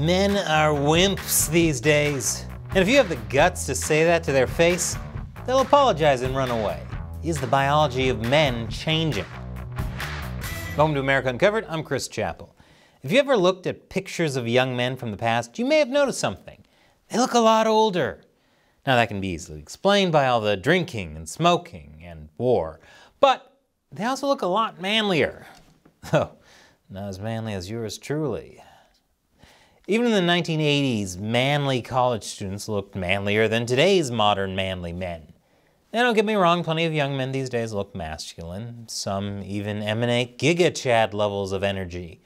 Men are wimps these days. And if you have the guts to say that to their face, they'll apologize and run away. Is the biology of men changing? Welcome to America Uncovered. I'm Chris Chappell. If you ever looked at pictures of young men from the past, you may have noticed something. They look a lot older. Now, that can be easily explained by all the drinking and smoking and war, but they also look a lot manlier. Though, oh, not as manly as yours truly. Even in the 1980s, manly college students looked manlier than today's modern manly men. Now, don't get me wrong, plenty of young men these days look masculine. Some even emanate Giga Chad levels of energy.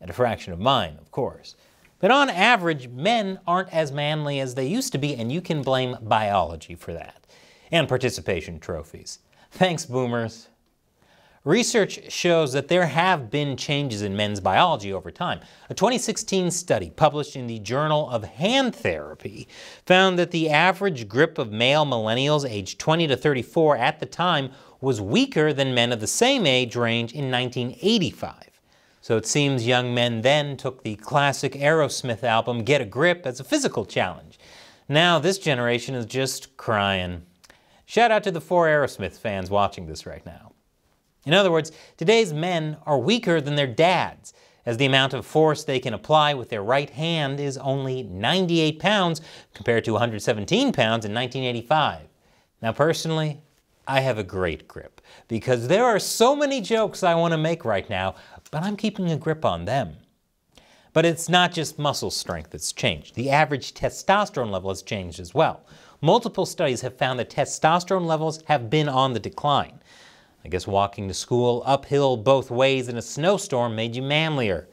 At a fraction of mine, of course. But on average, men aren't as manly as they used to be, and you can blame biology for that. And participation trophies. Thanks, boomers. Research shows that there have been changes in men's biology over time. A 2016 study published in the Journal of Hand Therapy found that the average grip of male millennials aged 20 to 34 at the time was weaker than men of the same age range in 1985. So it seems young men then took the classic Aerosmith album Get a Grip as a physical challenge. Now this generation is just crying. Shout out to the four Aerosmith fans watching this right now. In other words, today's men are weaker than their dads, as the amount of force they can apply with their right hand is only 98 pounds compared to 117 pounds in 1985. Now personally, I have a great grip because there are so many jokes I want to make right now, but I'm keeping a grip on them. But it's not just muscle strength that's changed. The average testosterone level has changed as well. Multiple studies have found that testosterone levels have been on the decline. I guess walking to school uphill both ways in a snowstorm made you manlier.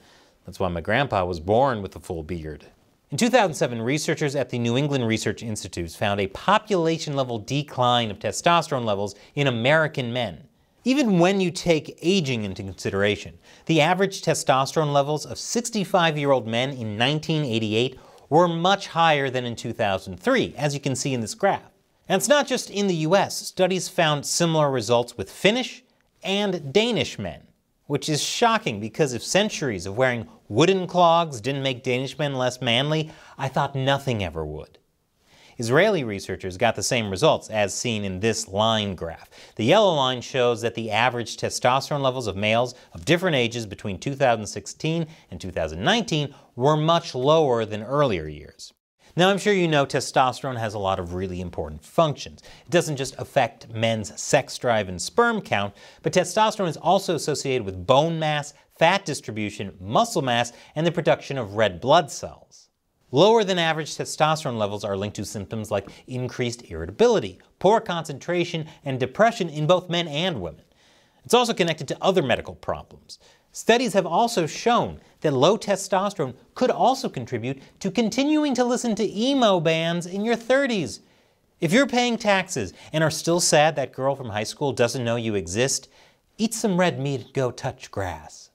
That's why my grandpa was born with a full beard. In 2007, researchers at the New England Research Institutes found a population-level decline of testosterone levels in American men. Even when you take aging into consideration, the average testosterone levels of 65-year-old men in 1988 were much higher than in 2003, as you can see in this graph. And it's not just in the US. Studies found similar results with Finnish and Danish men, which is shocking because if centuries of wearing wooden clogs didn't make Danish men less manly, I thought nothing ever would. Israeli researchers got the same results as seen in this line graph. The yellow line shows that the average testosterone levels of males of different ages between 2016 and 2019 were much lower than earlier years. Now, I'm sure you know testosterone has a lot of really important functions. It doesn't just affect men's sex drive and sperm count, but testosterone is also associated with bone mass, fat distribution, muscle mass, and the production of red blood cells. Lower than average testosterone levels are linked to symptoms like increased irritability, poor concentration, and depression in both men and women. It's also connected to other medical problems. Studies have also shown that low testosterone could also contribute to continuing to listen to emo bands in your 30s. If you're paying taxes and are still sad that girl from high school doesn't know you exist, eat some red meat and go touch grass.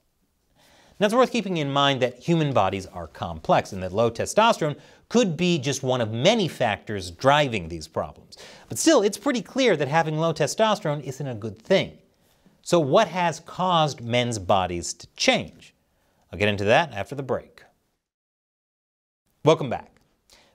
Now it's worth keeping in mind that human bodies are complex and that low testosterone could be just one of many factors driving these problems. But still, it's pretty clear that having low testosterone isn't a good thing. So what has caused men's bodies to change? I'll get into that after the break. Welcome back.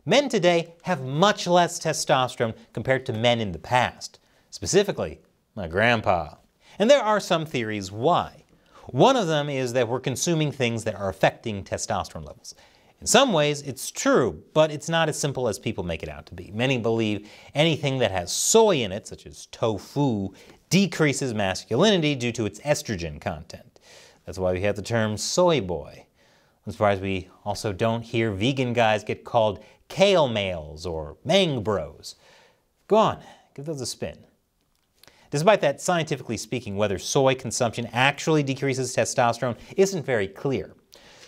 Men today have much less testosterone compared to men in the past, specifically my grandpa. And there are some theories why. One of them is that we're consuming things that are affecting testosterone levels. In some ways, it's true, but it's not as simple as people make it out to be. Many believe anything that has soy in it, such as tofu, decreases masculinity due to its estrogen content. That's why we have the term soy boy. I'm surprised we also don't hear vegan guys get called kale males or mang bros. Go on, give those a spin. Despite that, scientifically speaking, whether soy consumption actually decreases testosterone isn't very clear.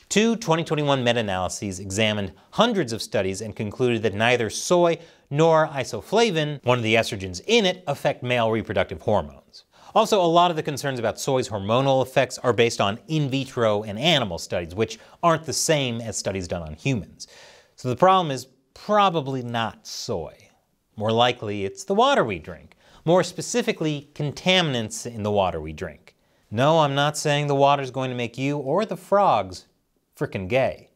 Two 2021 meta-analyses examined hundreds of studies and concluded that neither soy nor isoflavone, one of the estrogens in it, affect male reproductive hormones. Also, a lot of the concerns about soy's hormonal effects are based on in vitro and animal studies, which aren't the same as studies done on humans. So the problem is probably not soy. More likely, it's the water we drink. More specifically, contaminants in the water we drink. No, I'm not saying the water's going to make you or the frogs frickin' gay.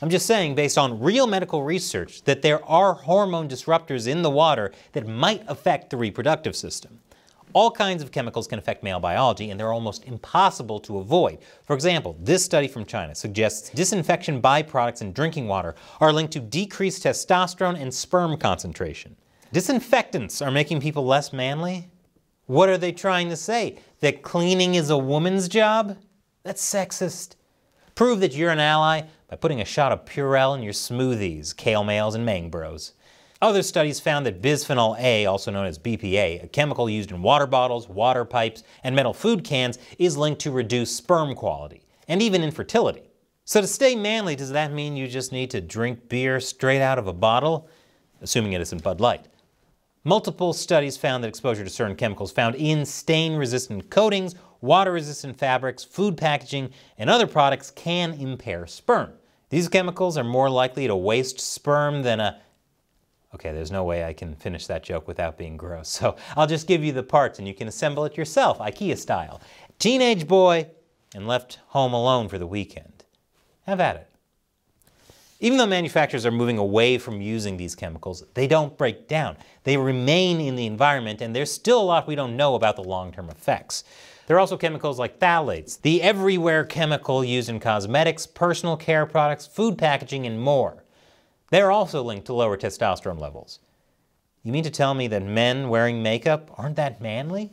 I'm just saying, based on real medical research, that there are hormone disruptors in the water that might affect the reproductive system. All kinds of chemicals can affect male biology, and they're almost impossible to avoid. For example, this study from China suggests disinfection byproducts in drinking water are linked to decreased testosterone and sperm concentration. Disinfectants are making people less manly? What are they trying to say? That cleaning is a woman's job? That's sexist. Prove that you're an ally by putting a shot of Purell in your smoothies, kale males, and mangbros. Other studies found that bisphenol A, also known as BPA, a chemical used in water bottles, water pipes, and metal food cans, is linked to reduced sperm quality, and even infertility. So to stay manly, does that mean you just need to drink beer straight out of a bottle? Assuming it isn't Bud Light. Multiple studies found that exposure to certain chemicals found in stain-resistant coatings, water-resistant fabrics, food packaging, and other products can impair sperm. These chemicals are more likely to waste sperm than a Okay, there's no way I can finish that joke without being gross, so I'll just give you the parts and you can assemble it yourself, IKEA style. Teenage boy and left home alone for the weekend. Have at it. Even though manufacturers are moving away from using these chemicals, they don't break down. They remain in the environment and there's still a lot we don't know about the long-term effects. There are also chemicals like phthalates, the everywhere chemical used in cosmetics, personal care products, food packaging, and more. They're also linked to lower testosterone levels. You mean to tell me that men wearing makeup aren't that manly?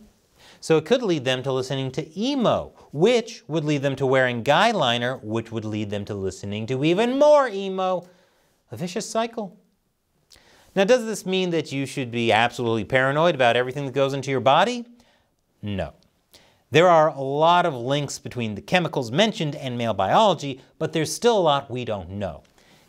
So it could lead them to listening to emo, which would lead them to wearing guy liner, which would lead them to listening to even more emo. A vicious cycle. Now, does this mean that you should be absolutely paranoid about everything that goes into your body? No. There are a lot of links between the chemicals mentioned and male biology, but there's still a lot we don't know.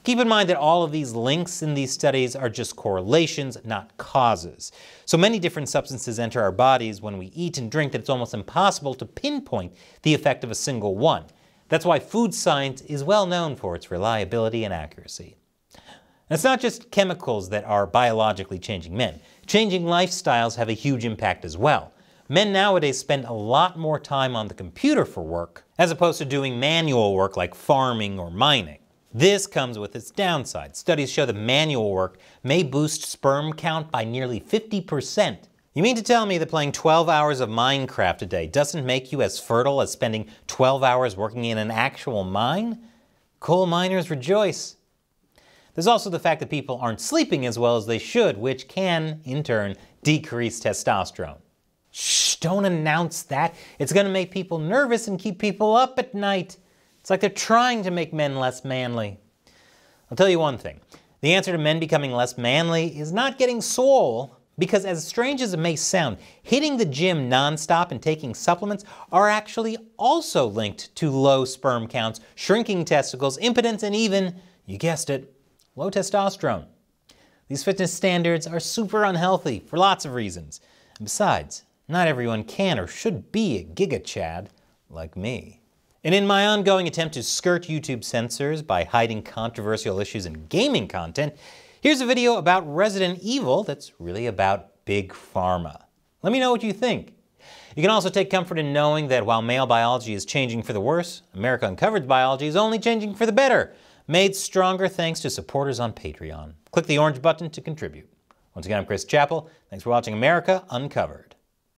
Keep in mind that all of these links in these studies are just correlations, not causes. So many different substances enter our bodies when we eat and drink that it's almost impossible to pinpoint the effect of a single one. That's why food science is well known for its reliability and accuracy. And it's not just chemicals that are biologically changing men. Changing lifestyles have a huge impact as well. Men nowadays spend a lot more time on the computer for work as opposed to doing manual work like farming or mining. This comes with its downside. Studies show that manual work may boost sperm count by nearly 50%. You mean to tell me that playing 12 hours of Minecraft a day doesn't make you as fertile as spending 12 hours working in an actual mine? Coal miners rejoice. There's also the fact that people aren't sleeping as well as they should, which can, in turn, decrease testosterone. Shh, don't announce that. It's going to make people nervous and keep people up at night. It's like they're trying to make men less manly. I'll tell you one thing. The answer to men becoming less manly is not getting swole, because as strange as it may sound, hitting the gym nonstop and taking supplements are actually also linked to low sperm counts, shrinking testicles, impotence, and even, you guessed it, low testosterone. These fitness standards are super unhealthy for lots of reasons. And besides, not everyone can or should be a giga chad like me. And in my ongoing attempt to skirt YouTube censors by hiding controversial issues in gaming content, here's a video about Resident Evil that's really about Big Pharma. Let me know what you think. You can also take comfort in knowing that while male biology is changing for the worse, America Uncovered's biology is only changing for the better, made stronger thanks to supporters on Patreon. Click the orange button to contribute. Once again, I'm Chris Chappell. Thanks for watching America Uncovered.